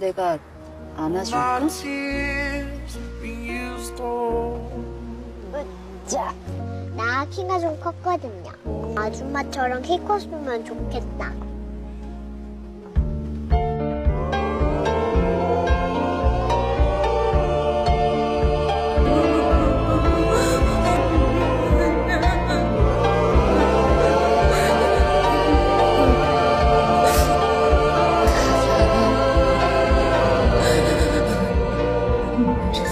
내가 안아줄까? 으짜. 나 키가 좀 컸거든요. 아줌마처럼 키 컸으면 좋겠다. Just